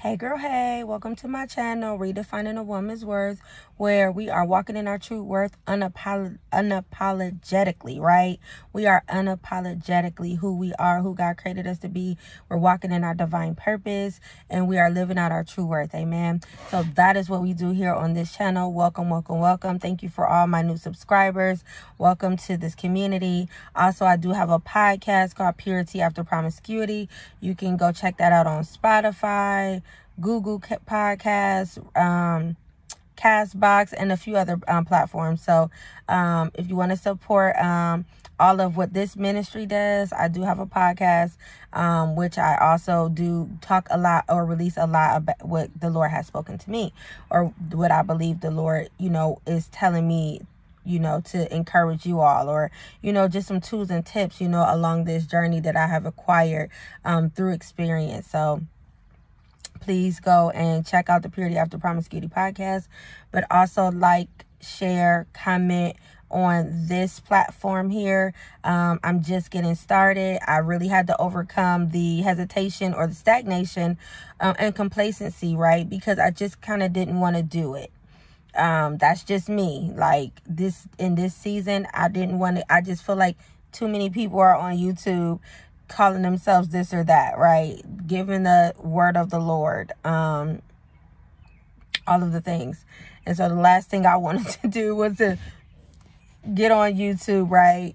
Hey girl, hey, welcome to my channel, Redefining a Woman's Worth, where we are walking in our true worth unapolog- unapologetically, right? We are unapologetically who we are, who God created us to be. We're walking in our divine purpose and we are living out our true worth, amen. So that is what we do here on this channel. Welcome, welcome, welcome. Thank you for all my new subscribers. Welcome to this community. Also, I do have a podcast called Purity After Promiscuity. You can go check that out on Spotify. Google Podcasts, um, Castbox, and a few other um, platforms. So um, if you want to support um, all of what this ministry does, I do have a podcast, um, which I also do talk a lot or release a lot about what the Lord has spoken to me or what I believe the Lord, you know, is telling me you know, to encourage you all or, you know, just some tools and tips, you know, along this journey that I have acquired um, through experience. So, please go and check out the Purity After Promiscuity podcast, but also like, share, comment on this platform here. Um, I'm just getting started. I really had to overcome the hesitation or the stagnation uh, and complacency, right? Because I just kind of didn't want to do it. Um, that's just me. Like this in this season, I didn't want to. I just feel like too many people are on YouTube calling themselves this or that, right? Giving the word of the Lord, um, all of the things. And so the last thing I wanted to do was to get on YouTube, right?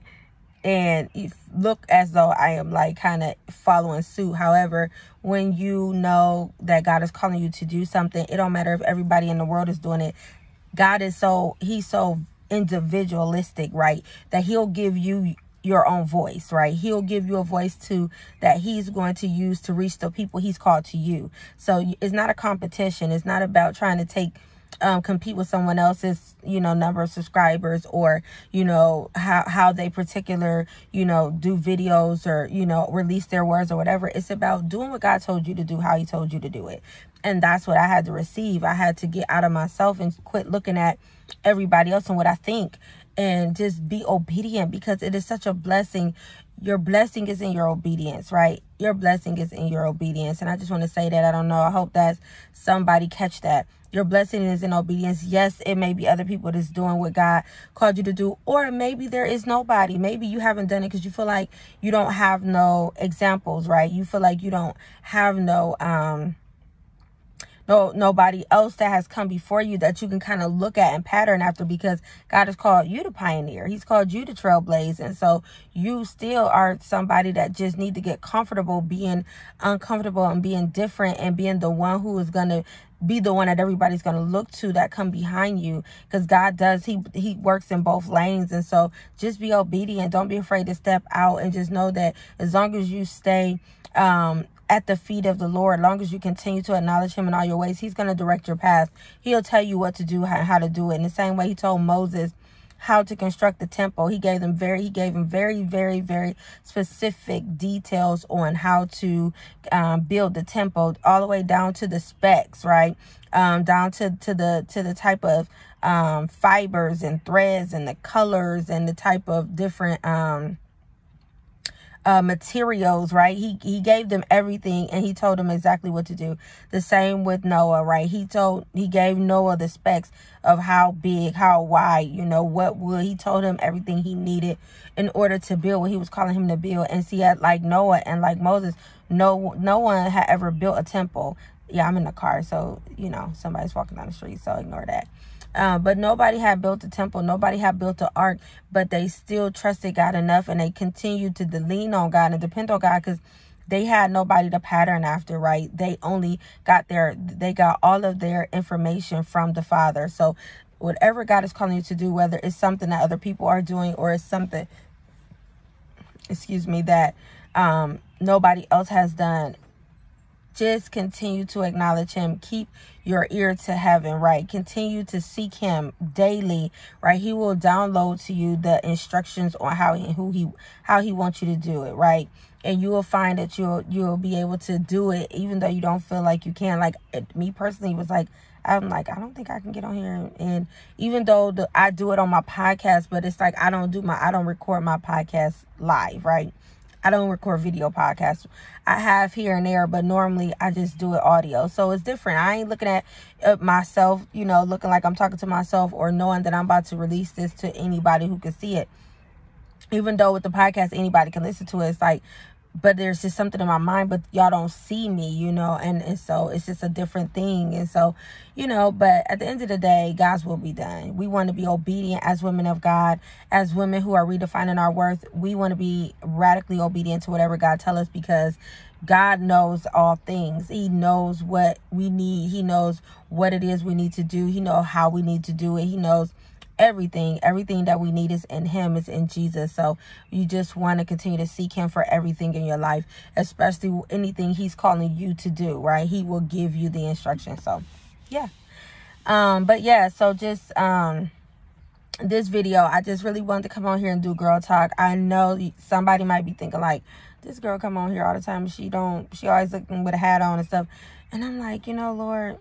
And look as though I am like kind of following suit. However, when you know that God is calling you to do something, it don't matter if everybody in the world is doing it. God is so, he's so individualistic, right? That he'll give you your own voice, right? He'll give you a voice too that he's going to use to reach the people he's called to you. So it's not a competition. It's not about trying to take um, compete with someone else's, you know, number of subscribers or, you know, how, how they particular, you know, do videos or, you know, release their words or whatever. It's about doing what God told you to do, how he told you to do it. And that's what I had to receive. I had to get out of myself and quit looking at everybody else and what I think and just be obedient because it is such a blessing. Your blessing is in your obedience, right? Your blessing is in your obedience. And I just want to say that. I don't know. I hope that somebody catch that. Your blessing is in obedience. Yes, it may be other people that's doing what God called you to do. Or maybe there is nobody. Maybe you haven't done it because you feel like you don't have no examples, right? You feel like you don't have no um no nobody else that has come before you that you can kind of look at and pattern after because God has called you to pioneer. He's called you to trailblaze. And so you still are somebody that just need to get comfortable being uncomfortable and being different and being the one who is going to be the one that everybody's going to look to that come behind you because God does he he works in both lanes and so just be obedient don't be afraid to step out and just know that as long as you stay um at the feet of the Lord, long as you continue to acknowledge him in all your ways, he's going to direct your path. He'll tell you what to do, how, how to do it. In the same way he told Moses how to construct the temple. He gave them very, he gave them very, very, very specific details on how to um, build the temple, all the way down to the specs, right? Um, down to to the to the type of um, fibers and threads and the colors and the type of different um, uh, materials, right? He he gave them everything and he told them exactly what to do. The same with Noah, right? He told he gave Noah the specs of how big, how wide, you know, what would. He told him everything he needed in order to build what he was calling him to build. And see, at like Noah and like Moses, no no one had ever built a temple. Yeah, I'm in the car, so you know somebody's walking down the street, so ignore that. Uh, but nobody had built a temple. Nobody had built an ark, but they still trusted God enough and they continued to lean on God and depend on God because they had nobody to pattern after, right? They only got their, they got all of their information from the Father. So whatever God is calling you to do, whether it's something that other people are doing or it's something, excuse me, that um, nobody else has done, just continue to acknowledge him. Keep your ear to heaven right? Continue to seek him daily right? He will download to you the instructions on how he who he how he wants you to do it right? And you will find that you'll you'll be able to do it even though you don't feel like you can. Like it, me personally was like i'm like i don't think i can get on here and even though the, i do it on my podcast but it's like i don't do my i don't record my podcast live right I don't record video podcasts. I have here and there, but normally I just do it audio. So it's different. I ain't looking at uh, myself, you know, looking like I'm talking to myself or knowing that I'm about to release this to anybody who can see it. Even though with the podcast, anybody can listen to it. It's like but there's just something in my mind but y'all don't see me you know and, and so it's just a different thing. And so you know but at the end of the day god's will be done. We want to be obedient as women of god as women who are redefining our worth. We want to be radically obedient to whatever god tell us because god knows all things. He knows what we need. He knows what it is we need to do. He knows how we need to do it. He knows everything. Everything that we need is in him is in jesus. So you just want to continue to seek him for everything in your life especially anything he's calling you to do right? He will give you the instruction so yeah. Um but yeah so just um this video i just really wanted to come on here and do girl talk. I know somebody might be thinking like this girl come on here all the time. She don't she always looking with a hat on and stuff. And i'm like you know lord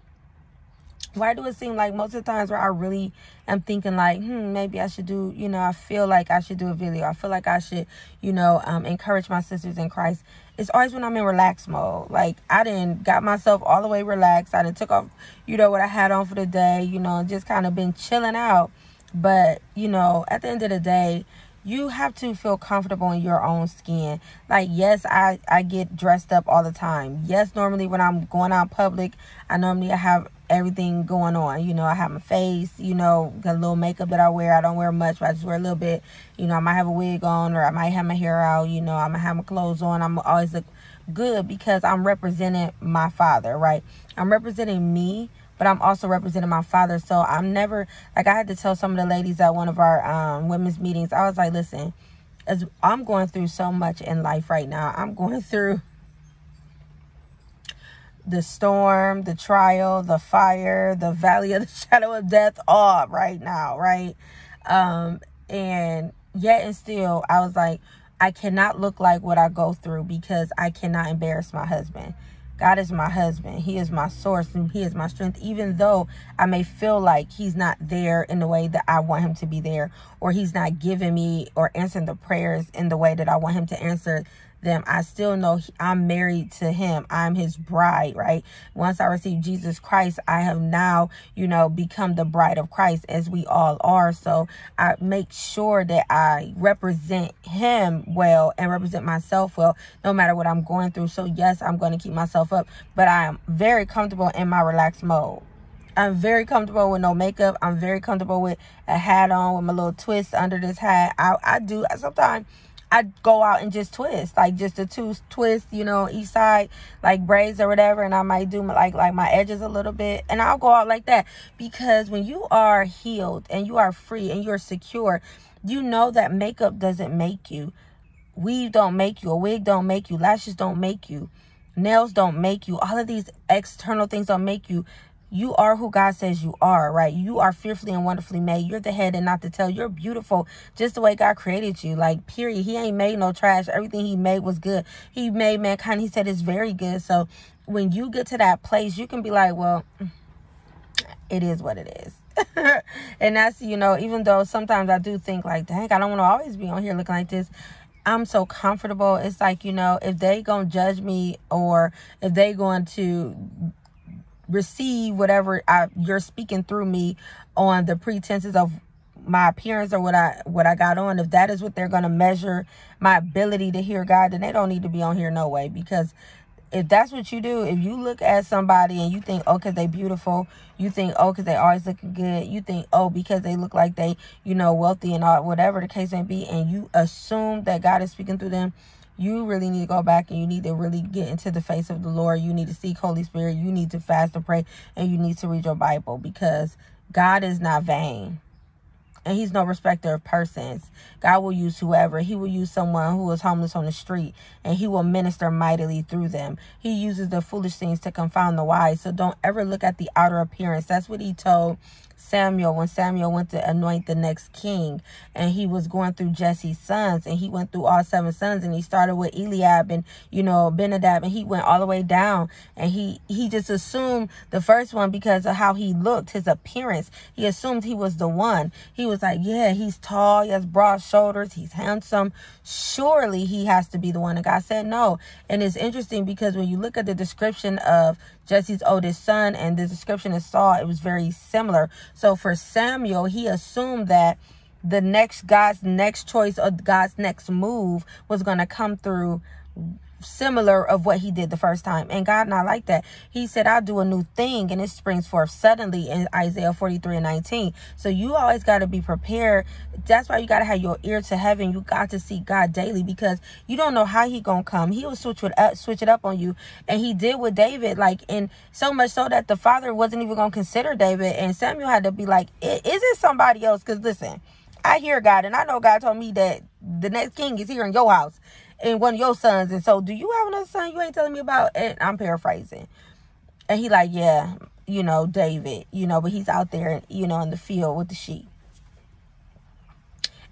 why do it seem like most of the times where I really am thinking like, hmm, maybe I should do, you know, I feel like I should do a video. I feel like I should, you know, um, encourage my sisters in Christ. It's always when I'm in relax mode. Like I didn't got myself all the way relaxed. I didn't took off, you know, what I had on for the day, you know, just kind of been chilling out. But, you know, at the end of the day, you have to feel comfortable in your own skin like yes i i get dressed up all the time yes normally when i'm going out public i normally have everything going on you know i have my face you know got a little makeup that i wear i don't wear much but i just wear a little bit you know i might have a wig on or i might have my hair out you know i might have my clothes on i'm always look good because i'm representing my father right i'm representing me but I'm also representing my father. So I'm never like I had to tell some of the ladies at one of our um, women's meetings. I was like, listen, as I'm going through so much in life right now. I'm going through the storm, the trial, the fire, the valley of the shadow of death, all right now, right? Um, and yet and still, I was like, I cannot look like what I go through because I cannot embarrass my husband. God is my husband. He is my source and he is my strength. Even though I may feel like he's not there in the way that I want him to be there, or he's not giving me or answering the prayers in the way that I want him to answer them, I still know I'm married to him. I'm his bride, right? Once I receive Jesus Christ, I have now, you know, become the bride of Christ as we all are. So I make sure that I represent him well and represent myself well, no matter what I'm going through. So yes, I'm going to keep myself up, but I am very comfortable in my relaxed mode. I'm very comfortable with no makeup. I'm very comfortable with a hat on with my little twist under this hat. I, I do sometimes I go out and just twist, like just a two twist, you know, each side, like braids or whatever, and I might do my, like like my edges a little bit, and I'll go out like that. Because when you are healed and you are free and you're secure, you know that makeup doesn't make you, weave don't make you, a wig don't make you, lashes don't make you, nails don't make you, all of these external things don't make you you are who God says you are, right? You are fearfully and wonderfully made. You're the head and not the tail. You're beautiful just the way God created you. Like, period. He ain't made no trash. Everything he made was good. He made mankind. He said it's very good. So when you get to that place, you can be like, well, it is what it is. and that's, you know, even though sometimes I do think like, dang, I don't want to always be on here looking like this. I'm so comfortable. It's like, you know, if they gonna judge me or if they going to receive whatever I, you're speaking through me on the pretenses of my appearance or what I what I got on, if that is what they're gonna measure my ability to hear God, then they don't need to be on here no way. Because if that's what you do, if you look at somebody and you think, oh, because they beautiful, you think, oh, because they always looking good, you think, oh, because they look like they, you know, wealthy and all, whatever the case may be, and you assume that God is speaking through them, you really need to go back and you need to really get into the face of the Lord. You need to seek Holy Spirit. You need to fast and pray and you need to read your Bible because God is not vain. And he's no respecter of persons. God will use whoever. He will use someone who is homeless on the street and he will minister mightily through them. He uses the foolish things to confound the wise. So don't ever look at the outer appearance. That's what he told Samuel when Samuel went to anoint the next king and he was going through Jesse's sons and he went through all seven sons and he started with Eliab and you know Benadab and he went all the way down and he he just assumed the first one because of how he looked his appearance he assumed he was the one he was like, yeah, he's tall, he has broad shoulders, he's handsome. Surely he has to be the one. And God said no. And it's interesting because when you look at the description of Jesse's oldest son and the description of Saul, it was very similar. So for Samuel, he assumed that the next God's next choice or God's next move was going to come through similar of what he did the first time. And God not like that. He said, I'll do a new thing and it springs forth suddenly in Isaiah 43 and 19. So you always got to be prepared. That's why you got to have your ear to heaven. You got to see God daily because you don't know how he going to come. He will switch it up, uh, switch it up on you. And he did with David, like, and so much so that the father wasn't even going to consider David. And Samuel had to be like, is it somebody else? Because listen, I hear God and I know God told me that the next king is here in your house and one of your sons. And so, do you have another son you ain't telling me about? And I'm paraphrasing. And he like, yeah, you know, David, you know, but he's out there, you know, in the field with the sheep.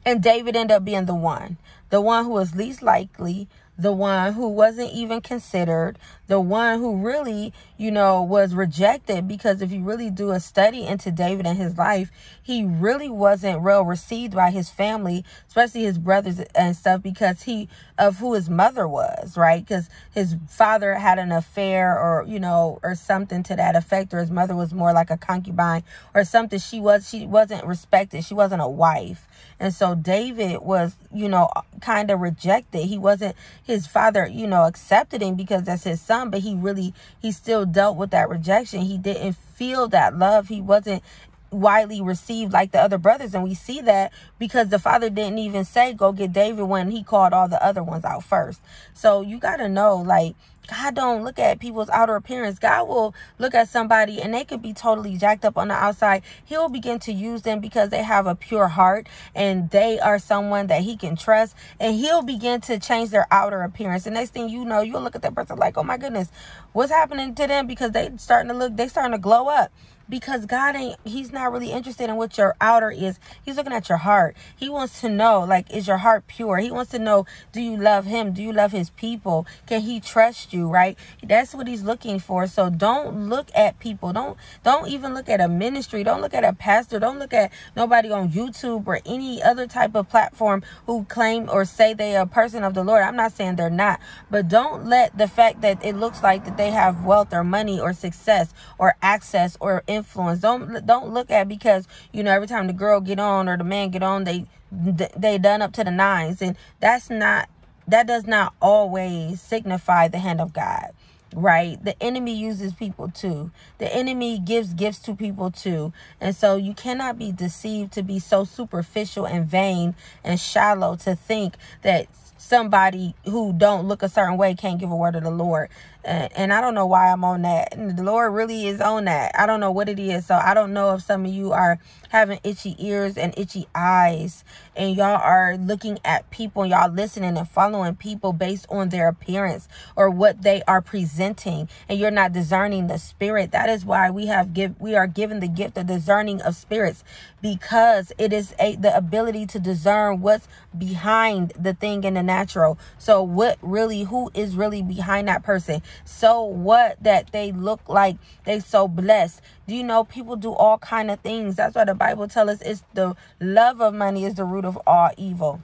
And David ended up being the one, the one who was least likely the one who wasn't even considered, the one who really, you know, was rejected. Because if you really do a study into David and his life, he really wasn't well received by his family, especially his brothers and stuff, because he of who his mother was, right? Because his father had an affair or, you know, or something to that effect, or his mother was more like a concubine or something. She was, she wasn't respected. She wasn't a wife. And so David was, you know, kind of rejected. He wasn't, his father, you know, accepted him because that's his son, but he really, he still dealt with that rejection. He didn't feel that love. He wasn't widely received like the other brothers. And we see that because the father didn't even say, go get David when he called all the other ones out first. So you got to know, like, God don't look at people's outer appearance. God will look at somebody and they could be totally jacked up on the outside. He'll begin to use them because they have a pure heart and they are someone that he can trust. And he'll begin to change their outer appearance. The next thing you know, you'll look at that person like, oh my goodness, what's happening to them? Because they starting to look, they starting to glow up because God ain't he's not really interested in what your outer is. He's looking at your heart. He wants to know like is your heart pure? He wants to know do you love him? Do you love his people? Can he trust you, right? That's what he's looking for. So don't look at people. Don't don't even look at a ministry. Don't look at a pastor. Don't look at nobody on YouTube or any other type of platform who claim or say they are a person of the Lord. I'm not saying they're not, but don't let the fact that it looks like that they have wealth or money or success or access or influence influence. Don't don't look at because you know every time the girl get on or the man get on, they they done up to the nines, and that's not that does not always signify the hand of God right? The enemy uses people too. The enemy gives gifts to people too. And so you cannot be deceived to be so superficial and vain and shallow to think that somebody who don't look a certain way can't give a word of the Lord. And, I don't know why I'm on that. And the Lord really is on that. I don't know what it is. So I don't know if some of you are having itchy ears and itchy eyes and y'all are looking at people y'all listening and following people based on their appearance or what they are presenting and you're not discerning the spirit. That is why we have give we are given the gift of discerning of spirits because it is a the ability to discern what's behind the thing in the natural. So what really who is really behind that person? So what that they look like they so blessed. Do you know people do all kind of things? That's why the Bible tells us it's the love of money is the root of all evil.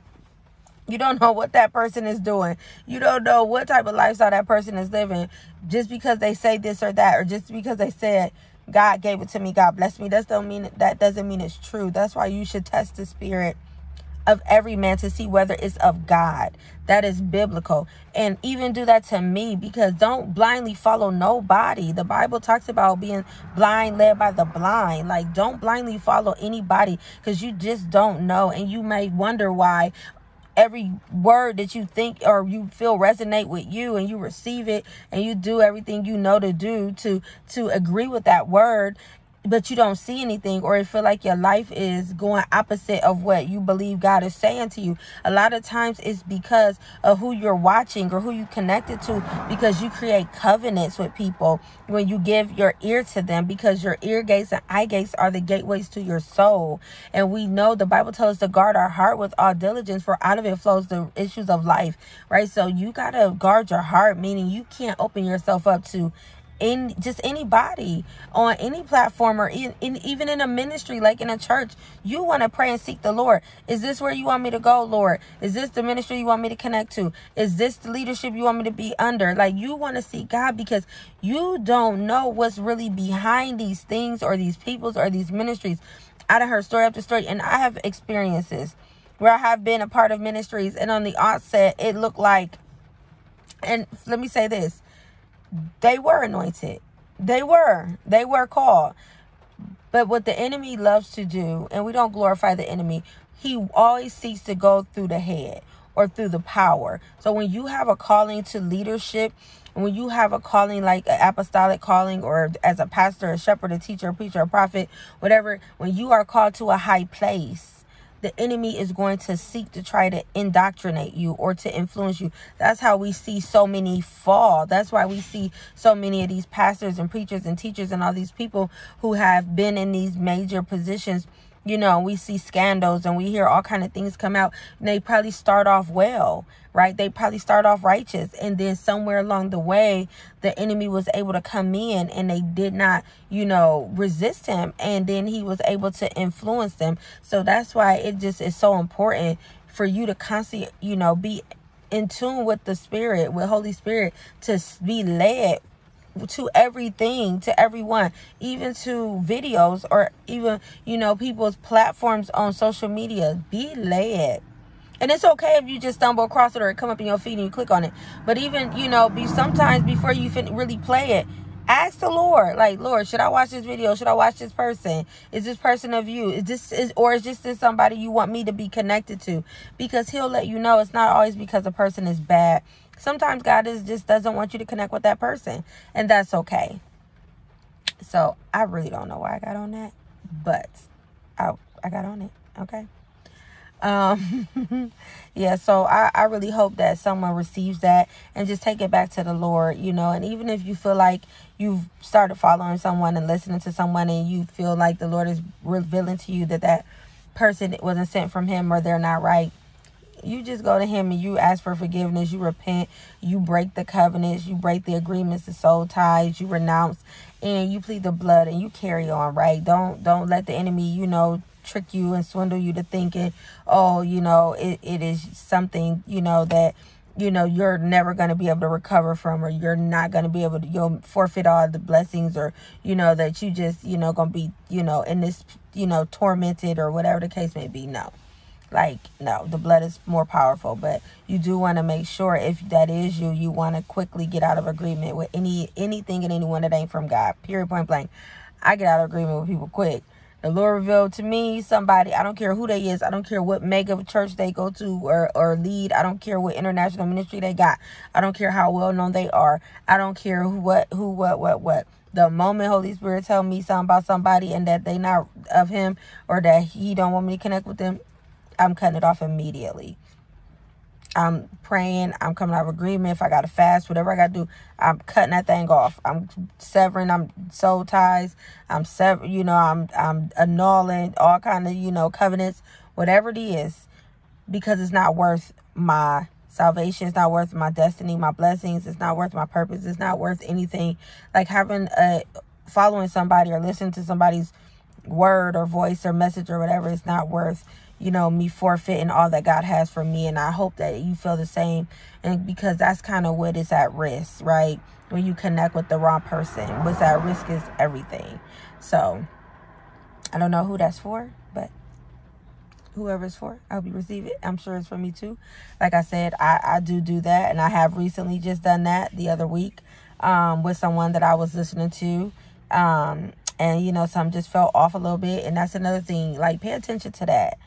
You don't know what that person is doing. You don't know what type of lifestyle that person is living just because they say this or that or just because they said God gave it to me, God bless me. That don't mean that doesn't mean it's true. That's why you should test the spirit of every man to see whether it's of God. That is biblical. And even do that to me because don't blindly follow nobody. The Bible talks about being blind, led by the blind. Like, don't blindly follow anybody because you just don't know. And you may wonder why every word that you think or you feel resonate with you and you receive it and you do everything you know to do to to agree with that word but you don't see anything or it feel like your life is going opposite of what you believe God is saying to you. A lot of times it's because of who you're watching or who you connected to because you create covenants with people when you give your ear to them because your ear gates and eye gates are the gateways to your soul. And we know the Bible tells us to guard our heart with all diligence for out of it flows the issues of life, right? So you got to guard your heart meaning you can't open yourself up to in just anybody on any platform or in, in even in a ministry like in a church you want to pray and seek the lord. Is this where you want me to go lord? Is this the ministry you want me to connect to? Is this the leadership you want me to be under? Like you want to seek god because you don't know what's really behind these things or these peoples or these ministries. I have heard story after story and i have experiences where i have been a part of ministries and on the onset it looked like and let me say this they were anointed. They were. They were called. But what the enemy loves to do, and we don't glorify the enemy, he always seeks to go through the head or through the power. So when you have a calling to leadership, when you have a calling like an apostolic calling or as a pastor, a shepherd, a teacher, a preacher, a prophet, whatever, when you are called to a high place, the enemy is going to seek to try to indoctrinate you or to influence you. That's how we see so many fall. That's why we see so many of these pastors and preachers and teachers and all these people who have been in these major positions you know we see scandals and we hear all kind of things come out and they probably start off well right? They probably start off righteous. And then somewhere along the way the enemy was able to come in and they did not you know resist him. And then he was able to influence them. So that's why it just is so important for you to constantly you know be in tune with the spirit with holy spirit to be led to everything to everyone even to videos or even you know people's platforms on social media. Be led. And it's okay if you just stumble across it or come up in your feed and you click on it. But even you know be sometimes before you fin- really play it ask the lord like lord should i watch this video should i watch this person is this person of you is this is or is this, this somebody you want me to be connected to because he'll let you know it's not always because a person is bad Sometimes God is just doesn't want you to connect with that person, and that's okay. So I really don't know why I got on that, but I I got on it. Okay. Um yeah, so I, I really hope that someone receives that and just take it back to the Lord, you know, and even if you feel like you've started following someone and listening to someone and you feel like the Lord is revealing to you that that person wasn't sent from him or they're not right, you just go to him and you ask for forgiveness you repent you break the covenants you break the agreements the soul ties you renounce and you plead the blood and you carry on right? Don't don't let the enemy you know trick you and swindle you to thinking oh you know it, it is something you know that you know you're never going to be able to recover from or you're not going to be able to you'll forfeit all the blessings or you know that you just you know going to be you know in this you know tormented or whatever the case may be. No. Like no the blood is more powerful but you do want to make sure if that is you you want to quickly get out of agreement with any anything and anyone that ain't from god period point blank. I get out of agreement with people quick the lord revealed to me somebody i don't care who they is i don't care what mega church they go to or or lead i don't care what international ministry they got i don't care how well known they are i don't care who what who what what what the moment Holy Spirit tell me something about somebody and that they not of him or that he don't want me to connect with them, I'm cutting it off immediately. I'm praying. I'm coming out of agreement. If I got to fast, whatever I got to do, I'm cutting that thing off. I'm severing. I'm soul ties. I'm sever. You know, I'm I'm annulling all kind of you know covenants, whatever it is, because it's not worth my salvation. It's not worth my destiny, my blessings. It's not worth my purpose. It's not worth anything. Like having a following somebody or listening to somebody's word or voice or message or whatever. It's not worth you know, me forfeiting all that God has for me. And I hope that you feel the same. And because that's kind of what is at risk, right? When you connect with the wrong person, what's at risk is everything. So I don't know who that's for, but whoever it's for, I hope you receive it. I'm sure it's for me too. Like I said, I, I do do that. And I have recently just done that the other week um, with someone that I was listening to. Um, and, you know, some just felt off a little bit. And that's another thing. Like, pay attention to that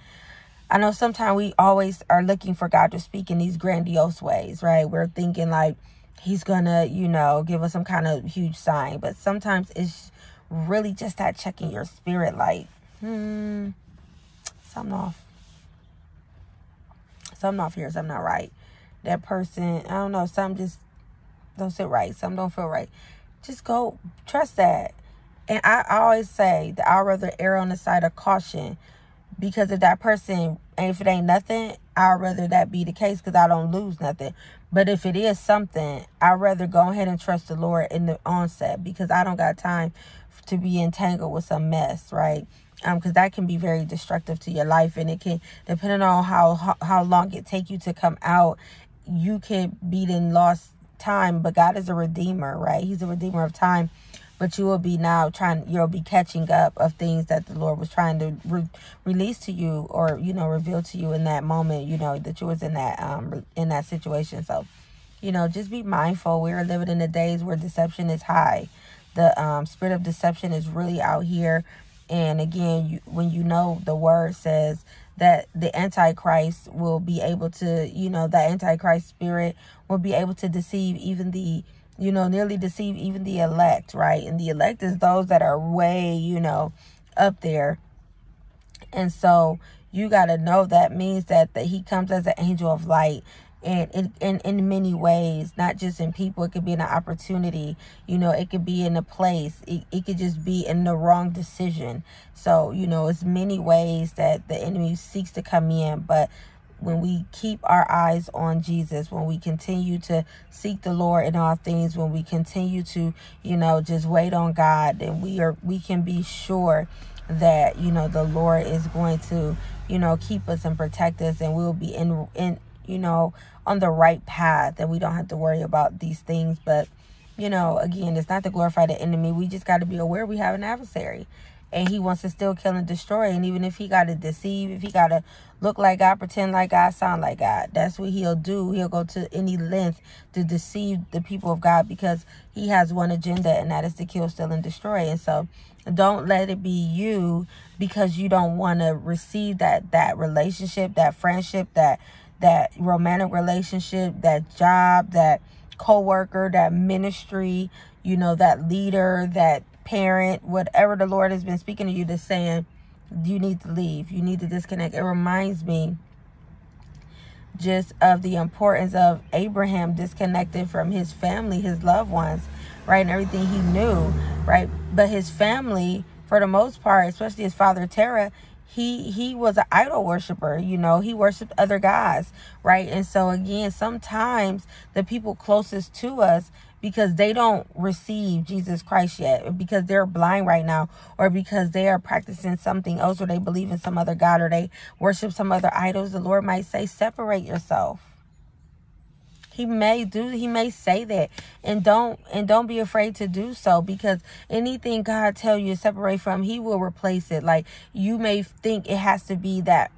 I know sometimes we always are looking for God to speak in these grandiose ways, right? We're thinking like he's gonna, you know, give us some kind of huge sign. But sometimes it's really just that checking your spirit, like, hmm, something off. Something off here, something not right. That person, I don't know, some just don't sit right, Some don't feel right. Just go trust that. And I, I always say that I'd rather err on the side of caution because if that person if it ain't nothing i'd rather that be the case because i don't lose nothing. But if it is something i'd rather go ahead and trust the lord in the onset because i don't got time to be entangled with some mess right? Um because that can be very destructive to your life and it can depending on how how, how long it take you to come out you can be in lost time but god is a redeemer right? He's a redeemer of time but you will be now trying you'll be catching up of things that the lord was trying to re- release to you or you know reveal to you in that moment you know that you was in that um in that situation. So you know just be mindful. We're living in the days where deception is high. The um spirit of deception is really out here. And again you, when you know the word says that the antichrist will be able to you know that antichrist spirit will be able to deceive even the you know, nearly deceive even the elect, right? And the elect is those that are way, you know, up there. And so you got to know that means that, that he comes as an angel of light and in, in in many ways not just in people it could be an opportunity you know it could be in a place it, it could just be in the wrong decision so you know it's many ways that the enemy seeks to come in but when we keep our eyes on Jesus, when we continue to seek the Lord in all things, when we continue to, you know, just wait on God, then we are we can be sure that, you know, the Lord is going to, you know, keep us and protect us and we'll be in in you know, on the right path and we don't have to worry about these things, but you know, again, it's not to glorify the enemy. We just got to be aware we have an adversary and he wants to still kill and destroy. And even if he got to deceive, if he got to look like God, pretend like God, sound like God, that's what he'll do. He'll go to any length to deceive the people of God because he has one agenda, and that is to kill, steal, and destroy. And so, don't let it be you because you don't want to receive that that relationship, that friendship, that that romantic relationship, that job, that co-worker, that ministry, you know, that leader, that parent, whatever the Lord has been speaking to you, to saying, you need to leave. You need to disconnect. It reminds me just of the importance of Abraham disconnected from his family, his loved ones, right? And everything he knew, right? But his family, for the most part, especially his father Terah, he he was an idol worshiper you know he worshiped other gods right and so again sometimes the people closest to us because they don't receive Jesus Christ yet, because they're blind right now, or because they are practicing something else, or they believe in some other God, or they worship some other idols, the Lord might say, separate yourself. He may do he may say that and don't and don't be afraid to do so because anything God tell you to separate from, he will replace it. Like you may think it has to be that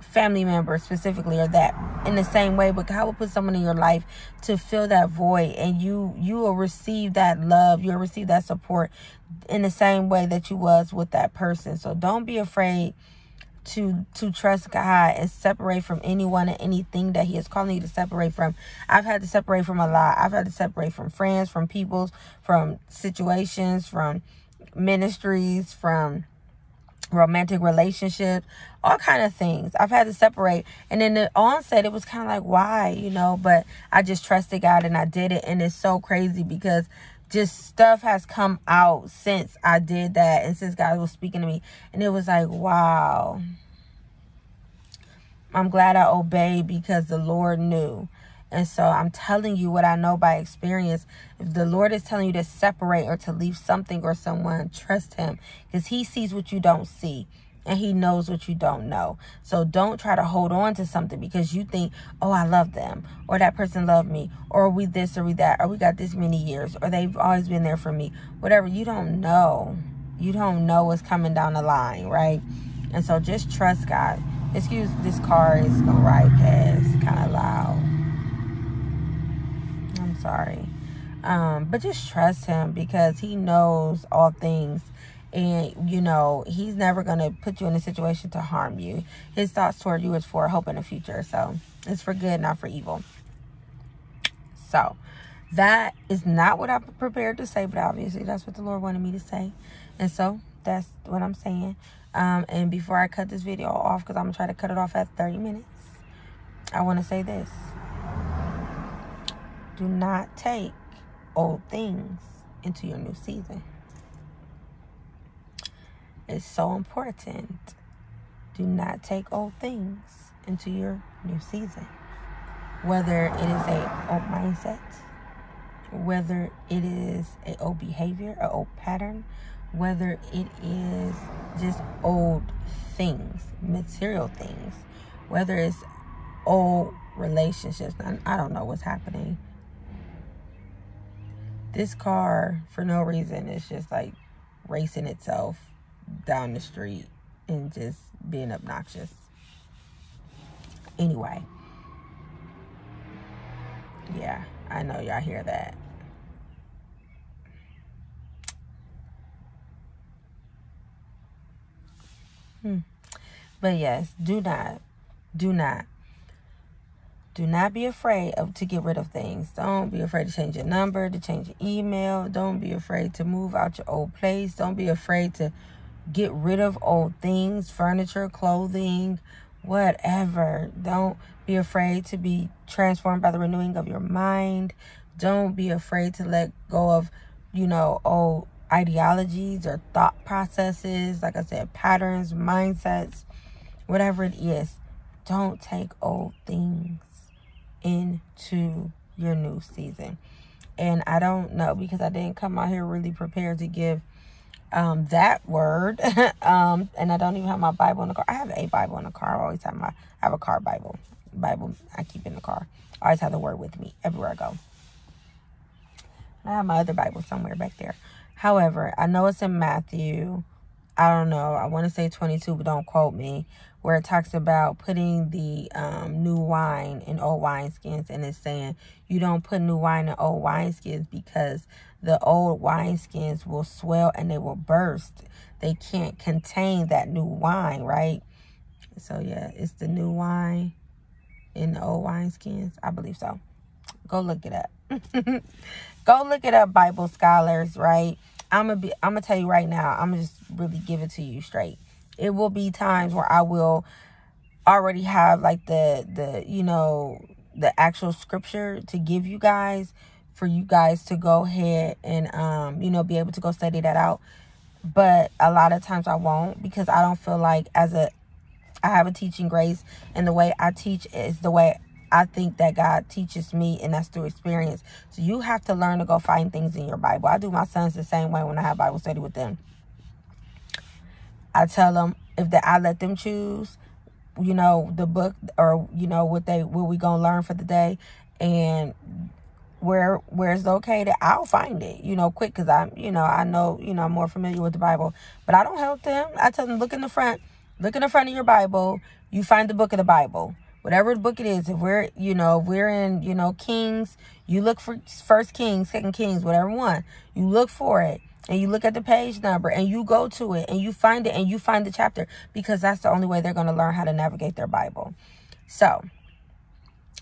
family member specifically or that in the same way but god will put someone in your life to fill that void and you you will receive that love. You'll receive that support in the same way that you was with that person. So don't be afraid to to trust god and separate from anyone and anything that he is calling you to separate from. I've had to separate from a lot. I've had to separate from friends from peoples from situations from ministries from romantic relationships, all kind of things. I've had to separate. And in the onset, it was kind of like, why, you know? But I just trusted God and I did it. And it's so crazy because just stuff has come out since I did that and since God was speaking to me. And it was like, wow. I'm glad I obeyed because the Lord knew. And so I'm telling you what I know by experience. If the Lord is telling you to separate or to leave something or someone, trust him because he sees what you don't see and he knows what you don't know. So don't try to hold on to something because you think, oh, I love them, or that person loved me, or we this or we that, or we got this many years, or they've always been there for me. Whatever. You don't know. You don't know what's coming down the line, right? And so just trust God. Excuse this car is gonna ride past kind of loud sorry. Um, but just trust him because he knows all things. And, you know, he's never going to put you in a situation to harm you. His thoughts toward you is for hope in the future. So it's for good, not for evil. So that is not what I prepared to say, but obviously that's what the Lord wanted me to say. And so that's what I'm saying. Um, and before I cut this video off, because I'm to try to cut it off at 30 minutes, I want to say this. Do not take old things into your new season. It's so important. do not take old things into your new season. Whether it is a old mindset, whether it is a old behavior, an old pattern, whether it is just old things, material things, whether it's old relationships. I don't know what's happening. This car, for no reason, is just like racing itself down the street and just being obnoxious. Anyway, yeah, I know y'all hear that. Hmm. But yes, do not, do not, do not be afraid of to get rid of things. Don't be afraid to change your number, to change your email. Don't be afraid to move out your old place. Don't be afraid to get rid of old things, furniture, clothing, whatever. Don't be afraid to be transformed by the renewing of your mind. Don't be afraid to let go of, you know, old ideologies or thought processes. Like I said, patterns, mindsets, whatever it is. Don't take old things into your new season. And I don't know because I didn't come out here really prepared to give um, that word. um, and I don't even have my Bible in the car. I have a Bible in the car. I always have my, I have a car Bible. Bible I keep in the car. I always have the word with me everywhere I go. I have my other Bible somewhere back there. However, I know it's in Matthew. I don't know. I want to say 22, but don't quote me. Where it talks about putting the um, new wine in old wineskins. And it's saying you don't put new wine in old wineskins because the old wineskins will swell and they will burst. They can't contain that new wine, right? So, yeah, it's the new wine in the old wineskins. I believe so. Go look it up. Go look it up, Bible scholars, right? I'm gonna be I'm gonna tell you right now, I'm gonna just really give it to you straight. It will be times where I will already have like the the you know the actual scripture to give you guys for you guys to go ahead and um you know be able to go study that out but a lot of times I won't because I don't feel like as a I have a teaching grace and the way I teach is the way I think that God teaches me and that's through experience. So you have to learn to go find things in your Bible. I do my sons the same way when I have Bible study with them. I tell them if that I let them choose, you know, the book or you know what they what we gonna learn for the day and where where it's located, I'll find it, you know, quick because I'm, you know, I know, you know, I'm more familiar with the Bible. But I don't help them. I tell them, look in the front, look in the front of your Bible. You find the book of the Bible, whatever book it is. If we're, you know, we're in, you know, Kings, you look for First Kings, Second Kings, whatever one. You look for it, and you look at the page number, and you go to it, and you find it, and you find the chapter because that's the only way they're going to learn how to navigate their Bible. So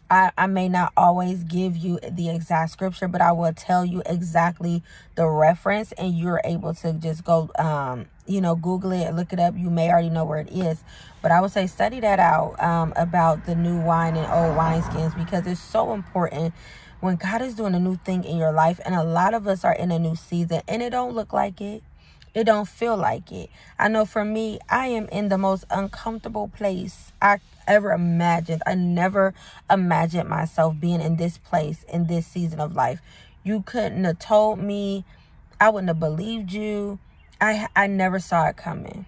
I, I may not always give you the exact scripture, but I will tell you exactly the reference and you're able to just go, um, you know, Google it, look it up. You may already know where it is, but I would say study that out um, about the new wine and old wineskins because it's so important when God is doing a new thing in your life. And a lot of us are in a new season and it don't look like it. It don't feel like it. I know for me, I am in the most uncomfortable place I ever imagined. I never imagined myself being in this place in this season of life. You couldn't have told me. I wouldn't have believed you. I I never saw it coming.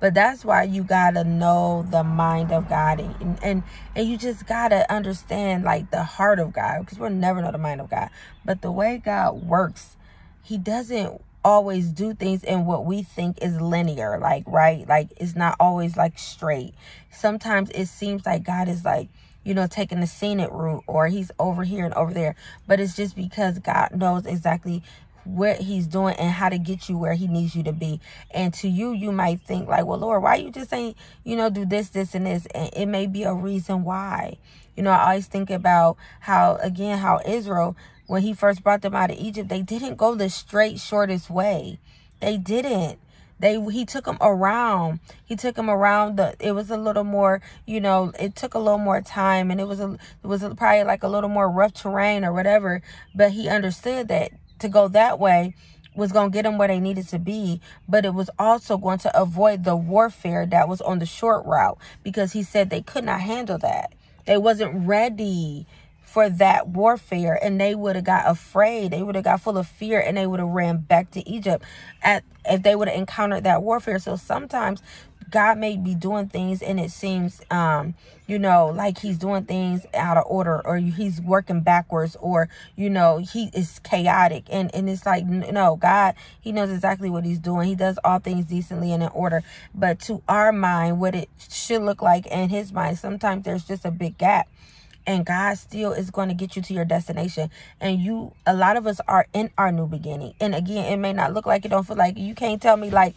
But that's why you gotta know the mind of God and and, and you just gotta understand like the heart of God because we'll never know the mind of God. But the way God works, He doesn't always do things in what we think is linear like right like it's not always like straight sometimes it seems like god is like you know taking the scenic route or he's over here and over there but it's just because god knows exactly what he's doing and how to get you where he needs you to be and to you you might think like well lord why you just saying you know do this this and this and it may be a reason why you know i always think about how again how israel when he first brought them out of Egypt, they didn't go the straight, shortest way. They didn't. They he took them around. He took them around the. It was a little more, you know. It took a little more time, and it was a it was probably like a little more rough terrain or whatever. But he understood that to go that way was going to get them where they needed to be, but it was also going to avoid the warfare that was on the short route because he said they could not handle that. They wasn't ready for that warfare and they would have got afraid they would have got full of fear and they would have ran back to egypt at if they would have encountered that warfare so sometimes god may be doing things and it seems um you know like he's doing things out of order or he's working backwards or you know he is chaotic. And and it's like no god he knows exactly what he's doing. He does all things decently and in order. But to our mind what it should look like in his mind sometimes there's just a big gap. And God still is going to get you to your destination. And you, a lot of us are in our new beginning. And again, it may not look like it, don't feel like you can't tell me like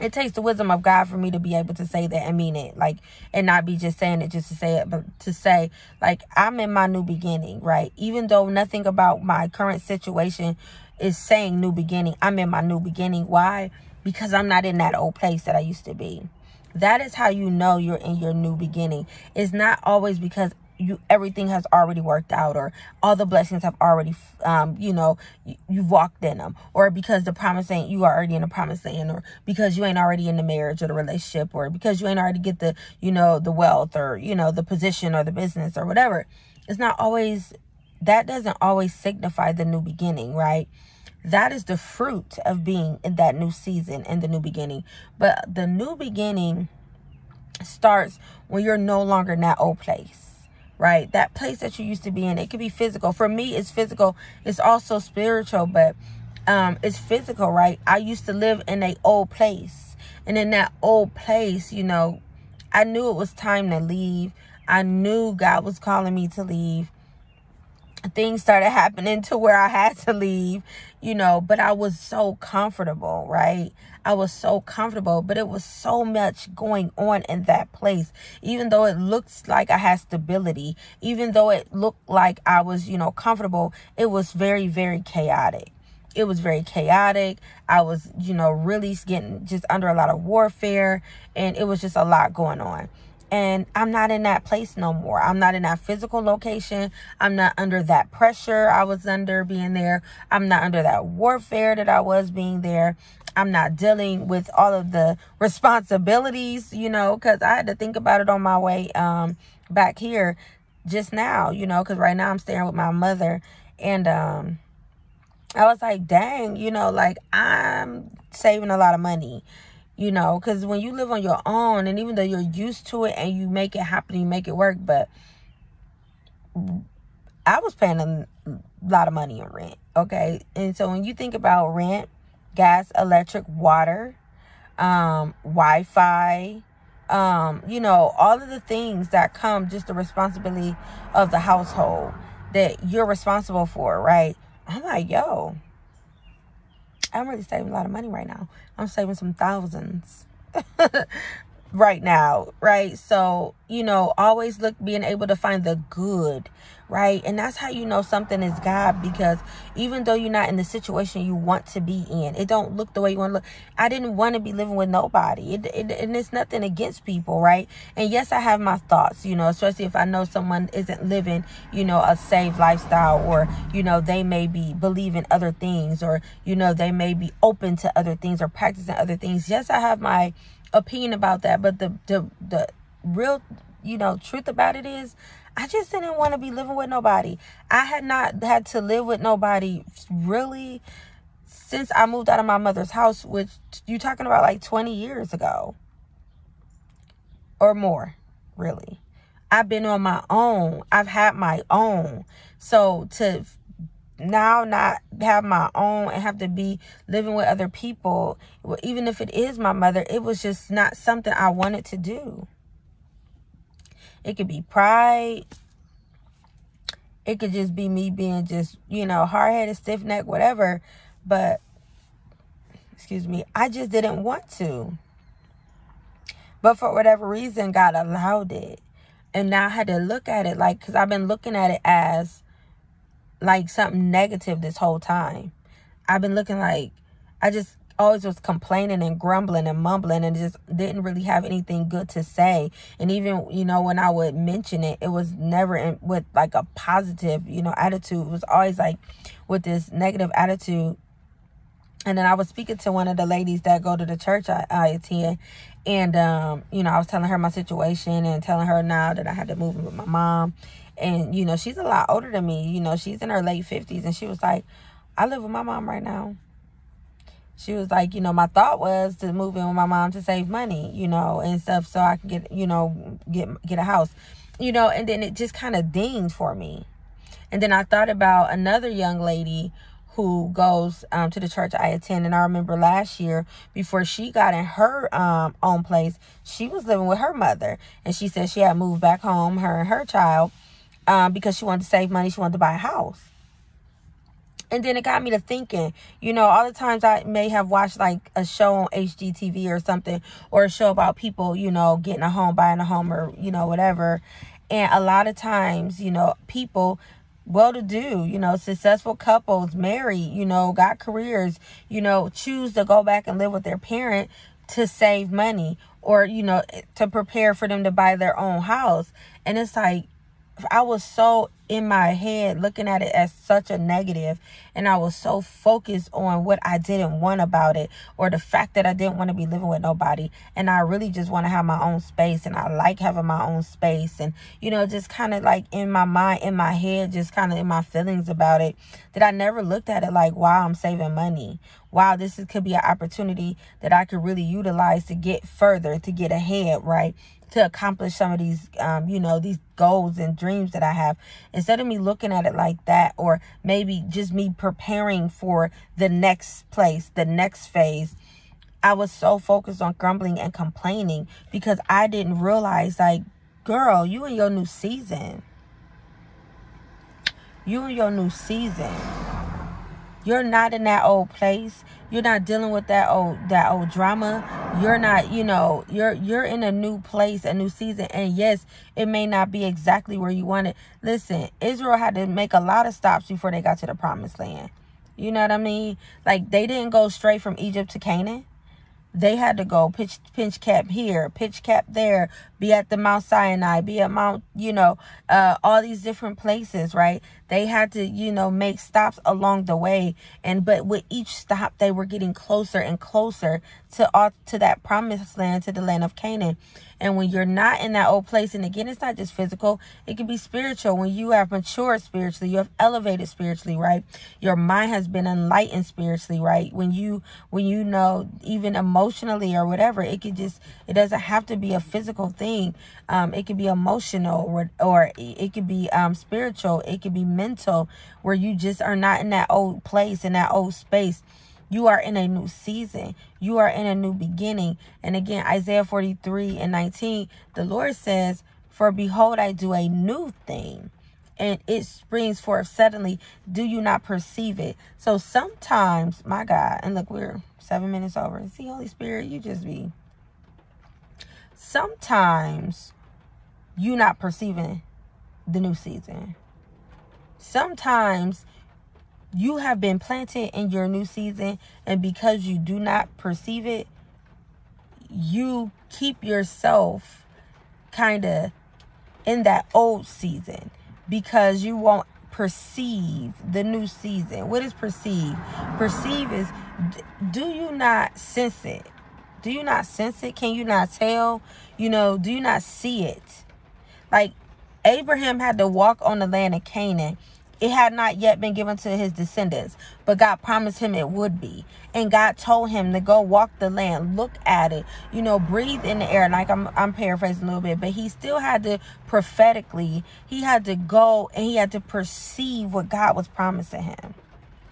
it takes the wisdom of God for me to be able to say that and mean it, like, and not be just saying it just to say it, but to say, like, I'm in my new beginning, right? Even though nothing about my current situation is saying new beginning, I'm in my new beginning. Why? Because I'm not in that old place that I used to be. That is how you know you're in your new beginning. It's not always because you everything has already worked out or all the blessings have already um you know you, you've walked in them or because the promise ain't you are already in the promised land or because you ain't already in the marriage or the relationship or because you ain't already get the you know the wealth or you know the position or the business or whatever. It's not always that doesn't always signify the new beginning right? That is the fruit of being in that new season and the new beginning. But the new beginning starts when you're no longer in that old place right? That place that you used to be in, it could be physical. For me, it's physical. It's also spiritual, but um, it's physical, right? I used to live in a old place. And in that old place, you know, I knew it was time to leave. I knew God was calling me to leave things started happening to where I had to leave, you know, but I was so comfortable, right? I was so comfortable, but it was so much going on in that place. Even though it looks like I had stability, even though it looked like I was, you know, comfortable, it was very, very chaotic. It was very chaotic. I was, you know, really getting just under a lot of warfare, and it was just a lot going on and I'm not in that place no more. I'm not in that physical location. I'm not under that pressure I was under being there. I'm not under that warfare that I was being there. I'm not dealing with all of the responsibilities, you know, because I had to think about it on my way um, back here just now, you know, because right now I'm staying with my mother. And um, I was like, dang, you know, like I'm saving a lot of money you know because when you live on your own and even though you're used to it and you make it happen you make it work but i was paying a lot of money in rent okay and so when you think about rent gas electric water um wi-fi um you know all of the things that come just the responsibility of the household that you're responsible for right i'm like yo I'm really saving a lot of money right now. I'm saving some thousands right now, right? So, you know, always look being able to find the good right? And that's how you know something is God because even though you're not in the situation you want to be in, it don't look the way you want to look. I didn't want to be living with nobody. It, it, and it's nothing against people, right? And yes, I have my thoughts, you know, especially if I know someone isn't living, you know, a safe lifestyle or, you know, they may be believing other things or, you know, they may be open to other things or practicing other things. Yes, I have my opinion about that, but the the the real, you know, truth about it is I just didn't want to be living with nobody. I had not had to live with nobody really since I moved out of my mother's house, which you talking about like 20 years ago or more, really. I've been on my own. I've had my own. So to now not have my own and have to be living with other people, well, even if it is my mother, it was just not something I wanted to do. It could be pride. It could just be me being just, you know, hard headed, stiff neck, whatever. But, excuse me, I just didn't want to. But for whatever reason, God allowed it. And now I had to look at it like, because I've been looking at it as like something negative this whole time. I've been looking like, I just always was complaining and grumbling and mumbling and just didn't really have anything good to say. And even you know when i would mention it it was never in, with like a positive you know attitude. It was always like with this negative attitude. And then I was speaking to one of the ladies that go to the church I, I attend, and um, you know, I was telling her my situation and telling her now that I had to move in with my mom, and you know, she's a lot older than me. You know, she's in her late fifties, and she was like, "I live with my mom right now." She was like, you know, my thought was to move in with my mom to save money, you know, and stuff, so I can get, you know, get get a house, you know, and then it just kind of dinged for me, and then I thought about another young lady who goes um, to the church I attend. And I remember last year, before she got in her um, own place, she was living with her mother. And she said she had moved back home, her and her child, um, because she wanted to save money. She wanted to buy a house. And then it got me to thinking, you know, all the times I may have watched like a show on HGTV or something, or a show about people, you know, getting a home, buying a home, or, you know, whatever. And a lot of times, you know, people well to do, you know, successful couples, married, you know, got careers, you know, choose to go back and live with their parent to save money or, you know, to prepare for them to buy their own house. And it's like, I was so in my head looking at it as such a negative and I was so focused on what I didn't want about it or the fact that I didn't want to be living with nobody. And I really just want to have my own space and I like having my own space. And you know just kind of like in my mind in my head just kind of in my feelings about it that I never looked at it like wow I'm saving money. Wow this is, could be an opportunity that I could really utilize to get further to get ahead right to accomplish some of these um, you know these goals and dreams that i have. Instead of me looking at it like that or maybe just me preparing for the next place the next phase i was so focused on grumbling and complaining because i didn't realize like girl you in your new season. You in your new season you're not in that old place. You're not dealing with that old that old drama. You're not, you know, you're you're in a new place, a new season. And yes, it may not be exactly where you want it. Listen, Israel had to make a lot of stops before they got to the promised land. You know what I mean? Like they didn't go straight from Egypt to Canaan they had to go pitch pinch cap here, pitch cap there, be at the Mount Sinai, be at Mount, you know, uh, all these different places, right? They had to, you know, make stops along the way, and but with each stop, they were getting closer and closer to all to that promised land, to the land of Canaan. And when you're not in that old place, and again, it's not just physical, it can be spiritual. When you have matured spiritually, you have elevated spiritually, right? Your mind has been enlightened spiritually, right? When you when you know even emotionally or whatever, it could just it doesn't have to be a physical thing. Um, it could be emotional or or it could be um spiritual, it could be mental, where you just are not in that old place, in that old space you are in a new season. You are in a new beginning. And again, Isaiah 43 and 19, the Lord says, For behold, I do a new thing. And it springs forth suddenly. Do you not perceive it? So sometimes, my God, and look, we're seven minutes over. See, Holy Spirit, you just be. Sometimes you not perceiving the new season. Sometimes you have been planted in your new season and because you do not perceive it you keep yourself kind of in that old season because you won't perceive the new season. What is perceive? Perceive is do you not sense it? Do you not sense it? Can you not tell? You know do you not see it? Like abraham had to walk on the land of canaan it had not yet been given to his descendants, but God promised him it would be. And God told him to go walk the land, look at it, you know, breathe in the air. Like I'm, I'm paraphrasing a little bit, but he still had to prophetically, he had to go and he had to perceive what God was promising him.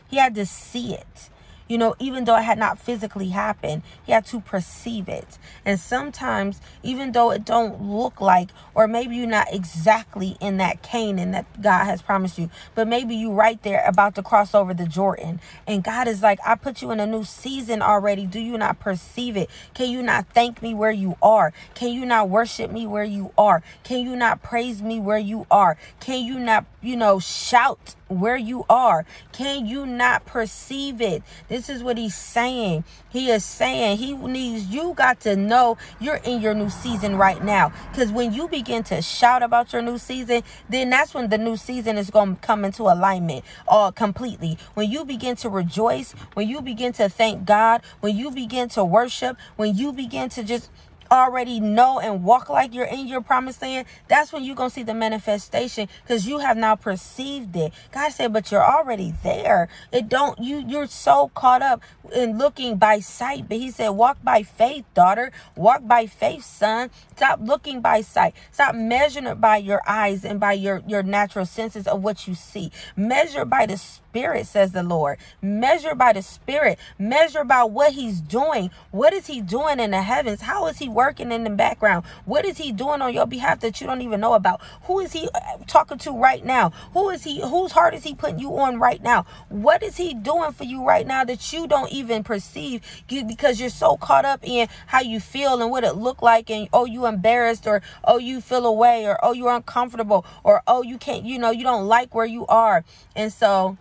He had to see it you know, even though it had not physically happened, he had to perceive it. And sometimes, even though it don't look like, or maybe you're not exactly in that Canaan that God has promised you, but maybe you right there about to cross over the Jordan. And God is like, I put you in a new season already. Do you not perceive it? Can you not thank me where you are? Can you not worship me where you are? Can you not praise me where you are? Can you not, you know, shout where you are? Can you not perceive it? This is what he's saying. He is saying he needs you got to know you're in your new season right now. Because when you begin to shout about your new season, then that's when the new season is going to come into alignment all completely. When you begin to rejoice, when you begin to thank God, when you begin to worship, when you begin to just already know and walk like you're in your promised land, that's when you're going to see the manifestation because you have now perceived it. God said, but you're already there. It don't, you, you're so caught up in looking by sight. But he said, walk by faith, daughter. Walk by faith, son. Stop looking by sight. Stop measuring it by your eyes and by your, your natural senses of what you see. Measure by the spirit, says the Lord. Measure by the spirit. Measure by what he's doing. What is he doing in the heavens? How is he working in the background? What is he doing on your behalf that you don't even know about? Who is he uh, talking to right now? Who is he, whose heart is he putting you on right now? What is he doing for you right now that you don't even perceive because you're so caught up in how you feel and what it looked like and oh you embarrassed or oh you feel away or oh you're uncomfortable or oh you can't you know you don't like where you are and so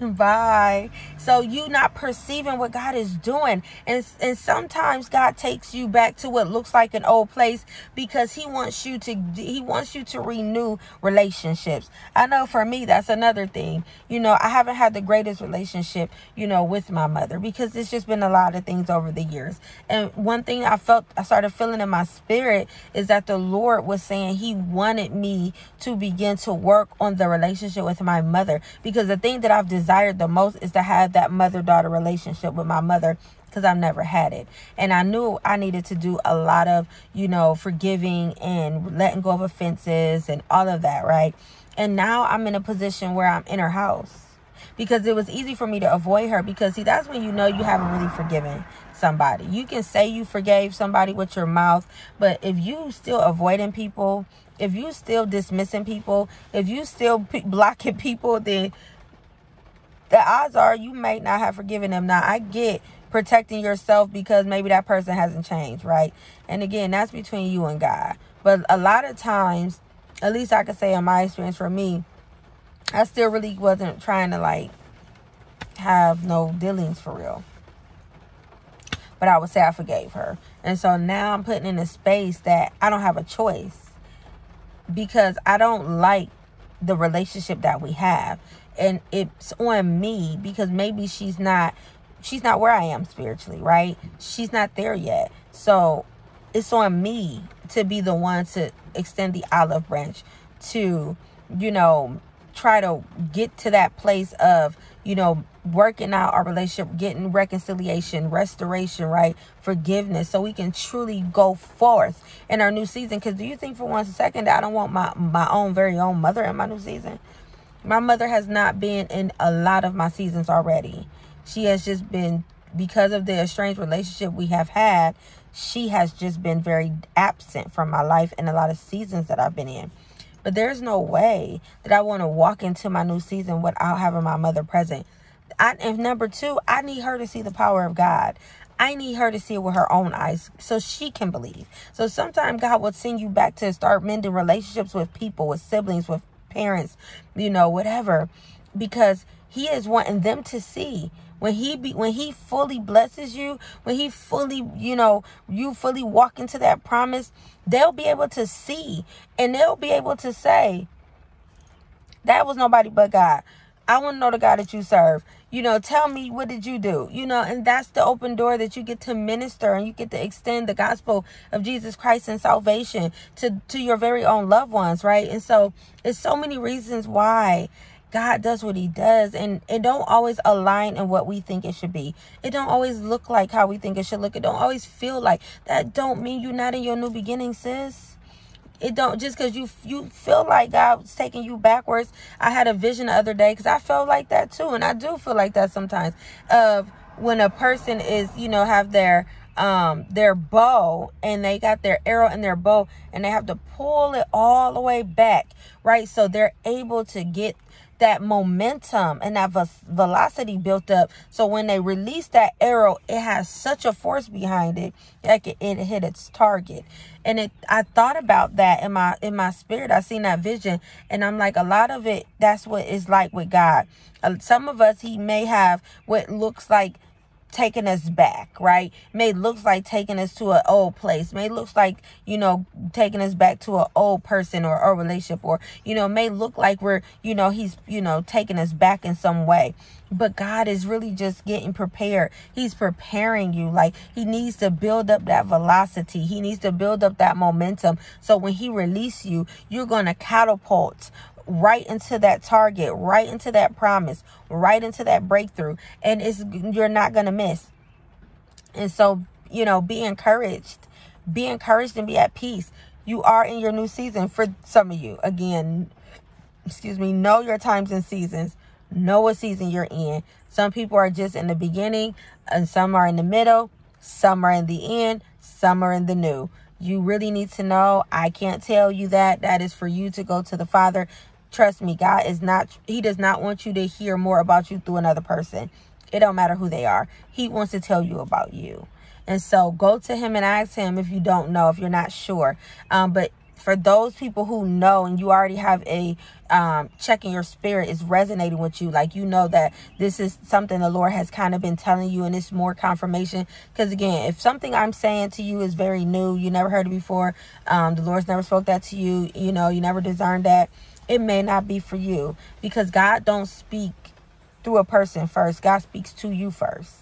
Bye. So you not perceiving what God is doing. And, and sometimes God takes you back to what looks like an old place because he wants you to he wants you to renew relationships. I know for me that's another thing. You know, I haven't had the greatest relationship, you know, with my mother because it's just been a lot of things over the years. And one thing I felt I started feeling in my spirit is that the Lord was saying he wanted me to begin to work on the relationship with my mother because the thing that I've desired desired the most is to have that mother daughter relationship with my mother because I've never had it. And I knew I needed to do a lot of, you know, forgiving and letting go of offenses and all of that, right? And now I'm in a position where I'm in her house because it was easy for me to avoid her because see that's when you know you haven't really forgiven somebody. You can say you forgave somebody with your mouth, but if you still avoiding people, if you still dismissing people, if you still blocking people, then the odds are you may not have forgiven them. Now, I get protecting yourself because maybe that person hasn't changed, right? And again, that's between you and God. But a lot of times, at least I could say in my experience for me, I still really wasn't trying to like have no dealings for real. But I would say I forgave her. And so now I'm putting in a space that I don't have a choice because I don't like the relationship that we have and it's on me because maybe she's not she's not where I am spiritually, right? She's not there yet. So it's on me to be the one to extend the olive branch to, you know, try to get to that place of, you know, working out our relationship, getting reconciliation, restoration, right? Forgiveness, so we can truly go forth in our new season. Because do you think for one second I don't want my my own very own mother in my new season? My mother has not been in a lot of my seasons already. She has just been, because of the estranged relationship we have had, she has just been very absent from my life in a lot of seasons that I've been in. But there's no way that I want to walk into my new season without having my mother present. I, and number two, I need her to see the power of God. I need her to see it with her own eyes so she can believe. So sometimes God will send you back to start mending relationships with people, with siblings, with parents, you know, whatever, because he is wanting them to see when he be when he fully blesses you when he fully you know you fully walk into that promise they'll be able to see and they'll be able to say that was nobody but god. I want to know the god that you serve you know tell me what did you do you know and that's the open door that you get to minister and you get to extend the gospel of jesus christ and salvation to to your very own loved ones right and so it's so many reasons why God does what he does and it don't always align in what we think it should be. It don't always look like how we think it should look. It don't always feel like that don't mean you're not in your new beginning, sis it don't just because you you feel like God's taking you backwards. I had a vision the other day because I felt like that too, and I do feel like that sometimes. Of when a person is, you know, have their um their bow and they got their arrow in their bow and they have to pull it all the way back, right? So they're able to get that momentum and that velocity built up. So when they release that arrow, it has such a force behind it, like it, it hit its target. And it, I thought about that in my in my spirit. I seen that vision, and I'm like, a lot of it. That's what it's like with God. Uh, some of us, He may have what looks like taking us back, right? May looks like taking us to an old place. May looks like, you know, taking us back to an old person or a relationship or, you know, may look like we're, you know, he's, you know, taking us back in some way. But God is really just getting prepared. He's preparing you. Like he needs to build up that velocity. He needs to build up that momentum. So when he release you, you're going to catapult right into that target, right into that promise, right into that breakthrough. And it's you're not going to miss. And so, you know, be encouraged. Be encouraged and be at peace. You are in your new season for some of you. Again, excuse me, know your times and seasons. Know what season you're in. Some people are just in the beginning, and some are in the middle, some are in the end, some are in the new. You really need to know. I can't tell you that. That is for you to go to the Father Trust me, God is not, he does not want you to hear more about you through another person. It don't matter who they are. He wants to tell you about you. And so go to him and ask him if you don't know, if you're not sure. Um, but for those people who know and you already have a um, check in your spirit is resonating with you, like you know that this is something the Lord has kind of been telling you and it's more confirmation. Because again, if something I'm saying to you is very new, you never heard it before, um, the Lord's never spoke that to you, you know, you never discerned that it may not be for you because God don't speak through a person first. God speaks to you first.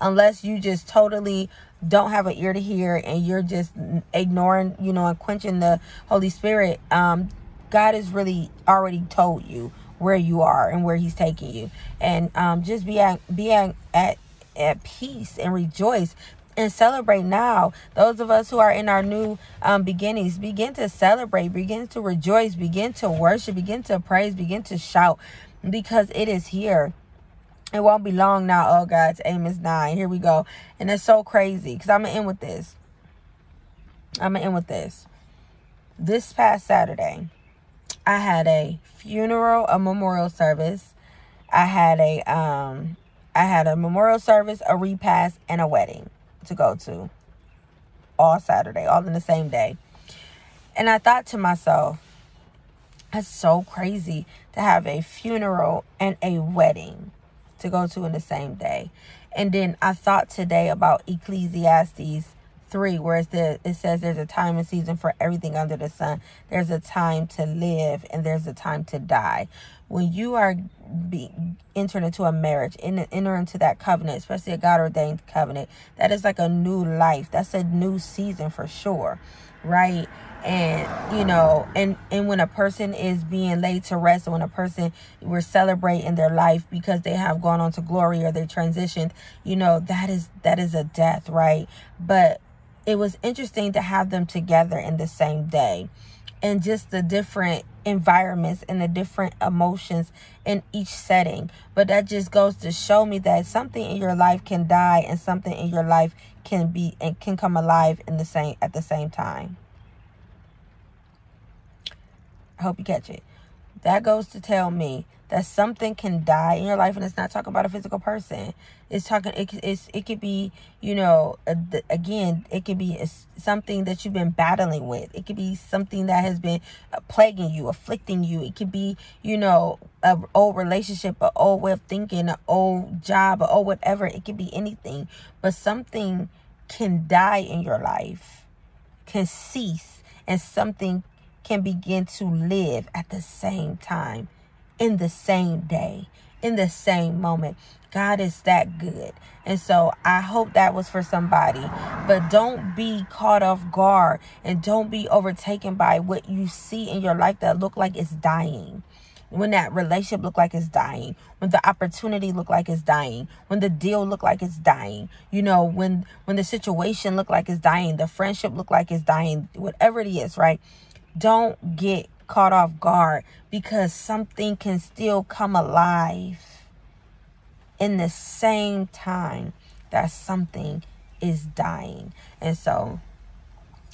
Unless you just totally don't have an ear to hear and you're just ignoring, you know, and quenching the Holy Spirit, um, God has really already told you where you are and where he's taking you. And um, just be at, be at, at, at peace and rejoice and celebrate now. Those of us who are in our new um, beginnings, begin to celebrate, begin to rejoice, begin to worship, begin to praise, begin to shout because it is here. It won't be long now. Oh, God, it's Amos 9. Here we go. And it's so crazy because I'm going to end with this. I'm going to end with this. This past Saturday, I had a funeral, a memorial service. I had a um I had a memorial service, a repast, and a wedding to go to all Saturday, all in the same day. And I thought to myself, that's so crazy to have a funeral and a wedding to go to in the same day. And then I thought today about Ecclesiastes 3, where the, it says there's a time and season for everything under the sun. There's a time to live and there's a time to die. When you are be entered into a marriage and enter into that covenant especially a god ordained covenant that is like a new life. That's a new season for sure right? And you know and and when a person is being laid to rest when a person we're celebrating their life because they have gone on to glory or they transitioned you know that is that is a death right? But it was interesting to have them together in the same day and just the different environments and the different emotions in each setting. But that just goes to show me that something in your life can die and something in your life can be and can come alive in the same at the same time. I hope you catch it. That goes to tell me that something can die in your life and it's not talking about a physical person. It's talking it, it's, it could be you know a, again it could be a, something that you've been battling with. It could be something that has been uh, plaguing you afflicting you. It could be you know a old relationship an old way of thinking an old job or whatever. It could be anything. But something can die in your life can cease and something can begin to live at the same time in the same day, in the same moment. God is that good. And so I hope that was for somebody. But don't be caught off guard and don't be overtaken by what you see in your life that look like it's dying. When that relationship look like it's dying, when the opportunity look like it's dying, when the deal look like it's dying, you know, when when the situation look like it's dying, the friendship look like it's dying, whatever it is, right? Don't get caught off guard because something can still come alive in the same time that something is dying. And so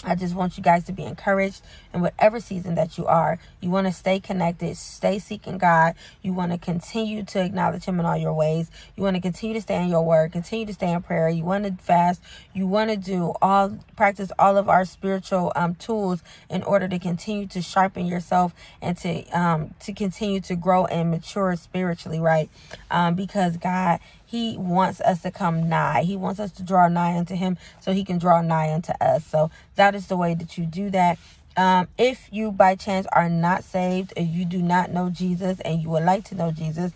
I just want you guys to be encouraged in whatever season that you are. You want to stay connected, stay seeking God. You want to continue to acknowledge Him in all your ways. You want to continue to stay in your word, continue to stay in prayer. You want to fast. You want to do all, practice all of our spiritual um, tools in order to continue to sharpen yourself and to um, to continue to grow and mature spiritually, right? Um, because God he wants us to come nigh. He wants us to draw nigh unto him so he can draw nigh unto us. So that is the way that you do that. Um, if you by chance are not saved and you do not know Jesus and you would like to know Jesus,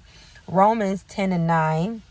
Romans 10 and 9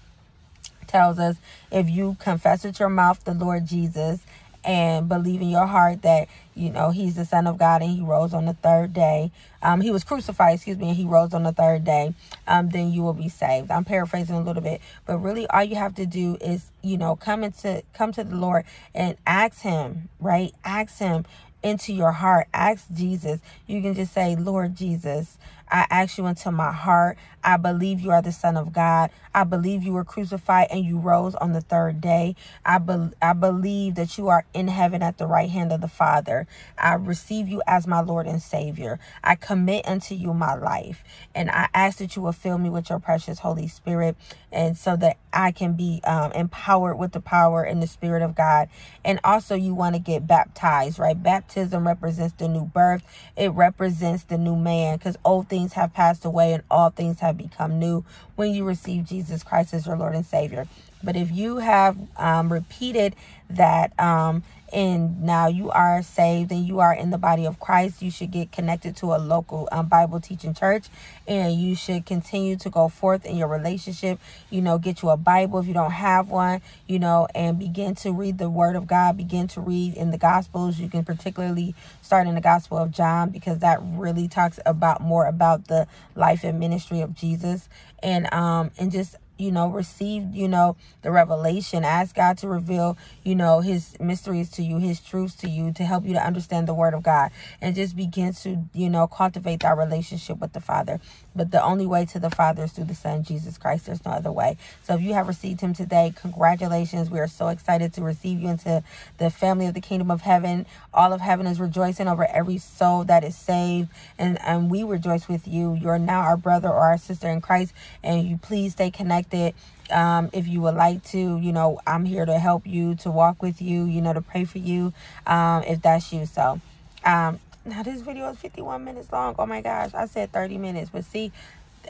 tells us if you confess with your mouth the Lord Jesus and believe in your heart that you know he's the son of god and he rose on the third day. Um he was crucified excuse me and he rose on the third day. Um then you will be saved. I'm paraphrasing a little bit but really all you have to do is you know come into come to the lord and ask him right? Ask him into your heart. Ask jesus. You can just say lord jesus I ask you into my heart. I believe you are the Son of God. I believe you were crucified and you rose on the third day. I, be- I believe that you are in heaven at the right hand of the Father. I receive you as my Lord and Savior. I commit unto you my life. And I ask that you will fill me with your precious Holy Spirit and so that I can be um, empowered with the power and the Spirit of God. And also, you want to get baptized, right? Baptism represents the new birth, it represents the new man because old things have passed away and all things have become new when you receive Jesus Christ as your Lord and Savior. But if you have um, repeated that um, and now you are saved and you are in the body of Christ, you should get connected to a local um, Bible teaching church and you should continue to go forth in your relationship. You know, get you a Bible if you don't have one, you know, and begin to read the Word of God, begin to read in the Gospels. You can particularly start in the Gospel of John because that really talks about more about the life and ministry of Jesus and um and just you know, received, you know, the revelation. Ask God to reveal, you know, his mysteries to you, his truths to you, to help you to understand the word of God. And just begin to, you know, cultivate that relationship with the Father. But the only way to the Father is through the Son, Jesus Christ. There's no other way. So if you have received him today, congratulations. We are so excited to receive you into the family of the kingdom of heaven. All of heaven is rejoicing over every soul that is saved. And, and we rejoice with you. You're now our brother or our sister in Christ. And you please stay connected um, if you would like to, you know, I'm here to help you, to walk with you, you know, to pray for you, um, if that's you. So, um, now this video is 51 minutes long. Oh my gosh, I said 30 minutes, but see,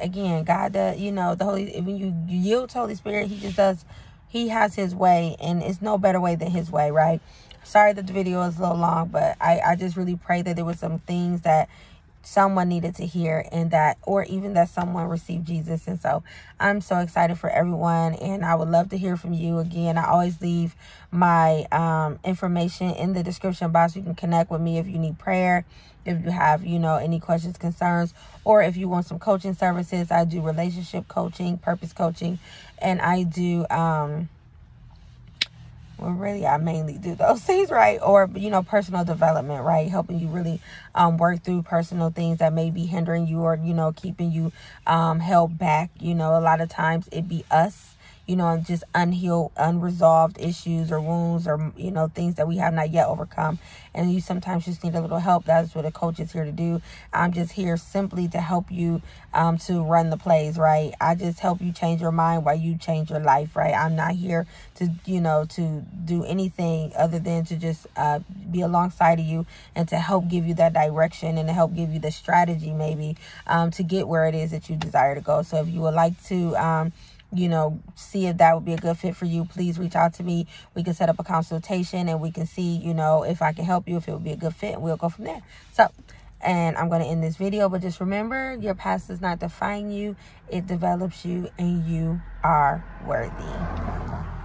again, God does, you know, the Holy, when you, yield to Holy Spirit, He just does, He has His way, and it's no better way than His way, right? Sorry that the video is a little long, but I, I just really pray that there was some things that someone needed to hear and that or even that someone received Jesus. And so I'm so excited for everyone and I would love to hear from you again. I always leave my um, information in the description box. You can connect with me if you need prayer if you have you know any questions concerns or if you want some coaching services. I do relationship coaching purpose coaching and I do um well really i mainly do those things right? Or you know personal development right? Helping you really um, work through personal things that may be hindering you or you know keeping you um, held back. You know a lot of times it be us you know, just unhealed, unresolved issues or wounds or, you know, things that we have not yet overcome. And you sometimes just need a little help. That's what a coach is here to do. I'm just here simply to help you um, to run the plays, right? I just help you change your mind while you change your life, right? I'm not here to, you know, to do anything other than to just uh, be alongside of you and to help give you that direction and to help give you the strategy maybe um, to get where it is that you desire to go. So if you would like to, um, you know, see if that would be a good fit for you, please reach out to me. We can set up a consultation and we can see, you know, if I can help you, if it would be a good fit, and we'll go from there. So, and I'm going to end this video, but just remember your past does not define you, it develops you, and you are worthy.